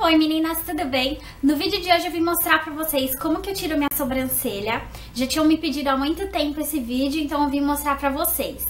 Oi meninas, tudo bem? No vídeo de hoje eu vim mostrar pra vocês como que eu tiro minha sobrancelha. Já tinham me pedido há muito tempo esse vídeo, então eu vim mostrar pra vocês.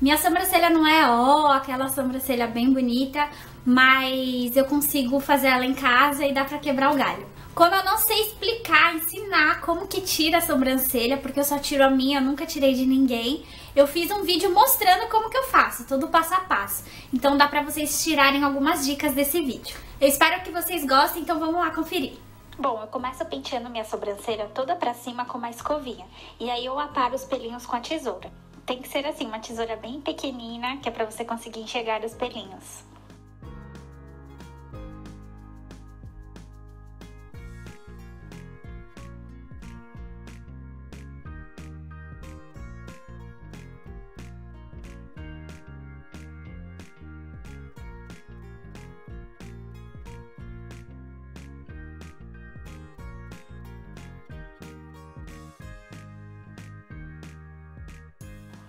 Minha sobrancelha não é ó, aquela sobrancelha bem bonita, mas eu consigo fazer ela em casa e dá pra quebrar o galho. Como eu não sei explicar, ensinar como que tira a sobrancelha, porque eu só tiro a minha, eu nunca tirei de ninguém, eu fiz um vídeo mostrando como que eu faço, todo passo a passo. Então dá pra vocês tirarem algumas dicas desse vídeo. Eu espero que vocês gostem, então vamos lá conferir. Bom, eu começo penteando minha sobrancelha toda pra cima com uma escovinha. E aí eu aparo os pelinhos com a tesoura. Tem que ser assim, uma tesoura bem pequenina, que é pra você conseguir enxergar os pelinhos.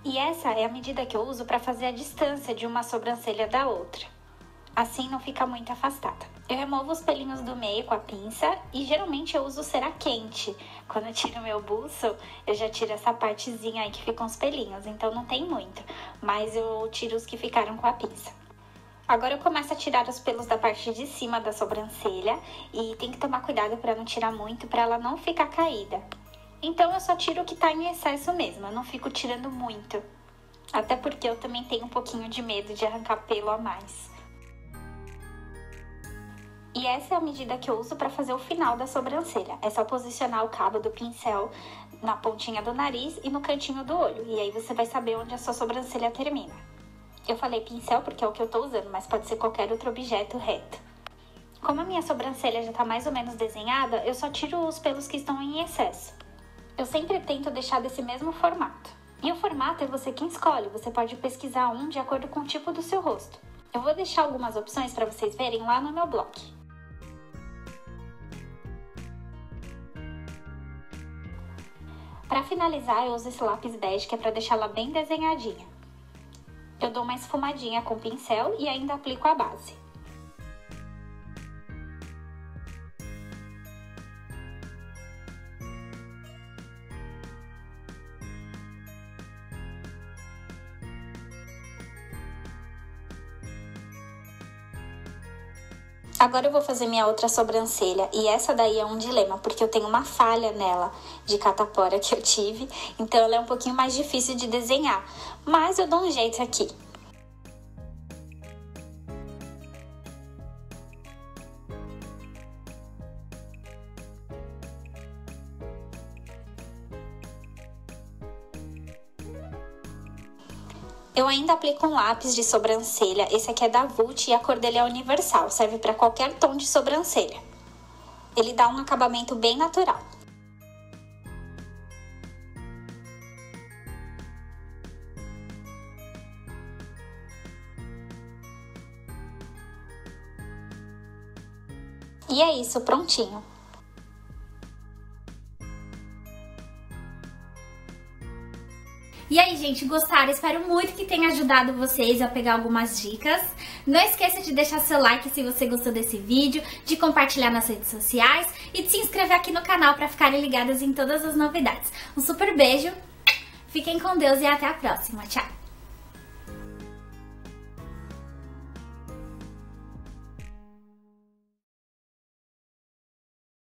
E essa é a medida que eu uso para fazer a distância de uma sobrancelha da outra. Assim não fica muito afastada. Eu removo os pelinhos do meio com a pinça e geralmente eu uso cera quente. Quando eu tiro meu buço, eu já tiro essa partezinha aí que ficam os pelinhos, então não tem muito. Mas eu tiro os que ficaram com a pinça. Agora eu começo a tirar os pelos da parte de cima da sobrancelha e tem que tomar cuidado para não tirar muito, para ela não ficar caída. Então eu só tiro o que tá em excesso mesmo, eu não fico tirando muito. Até porque eu também tenho um pouquinho de medo de arrancar pelo a mais. E essa é a medida que eu uso para fazer o final da sobrancelha. É só posicionar o cabo do pincel na pontinha do nariz e no cantinho do olho. E aí você vai saber onde a sua sobrancelha termina. Eu falei pincel porque é o que eu tô usando, mas pode ser qualquer outro objeto reto. Como a minha sobrancelha já tá mais ou menos desenhada, eu só tiro os pelos que estão em excesso. Eu sempre tento deixar desse mesmo formato. E o formato é você quem escolhe, você pode pesquisar um de acordo com o tipo do seu rosto. Eu vou deixar algumas opções para vocês verem lá no meu blog. Para finalizar, eu uso esse lápis bege que é para deixá-la bem desenhadinha. Eu dou uma esfumadinha com pincel e ainda aplico a base. Agora eu vou fazer minha outra sobrancelha. E essa daí é um dilema, porque eu tenho uma falha nela de catapora que eu tive, então ela é um pouquinho mais difícil de desenhar, mas eu dou um jeito aqui. Eu ainda aplico um lápis de sobrancelha, esse aqui é da Vult e a cor dele é universal, serve para qualquer tom de sobrancelha. Ele dá um acabamento bem natural. E é isso, prontinho. E aí, gente, gostaram? Espero muito que tenha ajudado vocês a pegar algumas dicas. Não esqueça de deixar seu like se você gostou desse vídeo, de compartilhar nas redes sociais e de se inscrever aqui no canal para ficarem ligadas em todas as novidades. Um super beijo, fiquem com Deus e até a próxima. Tchau!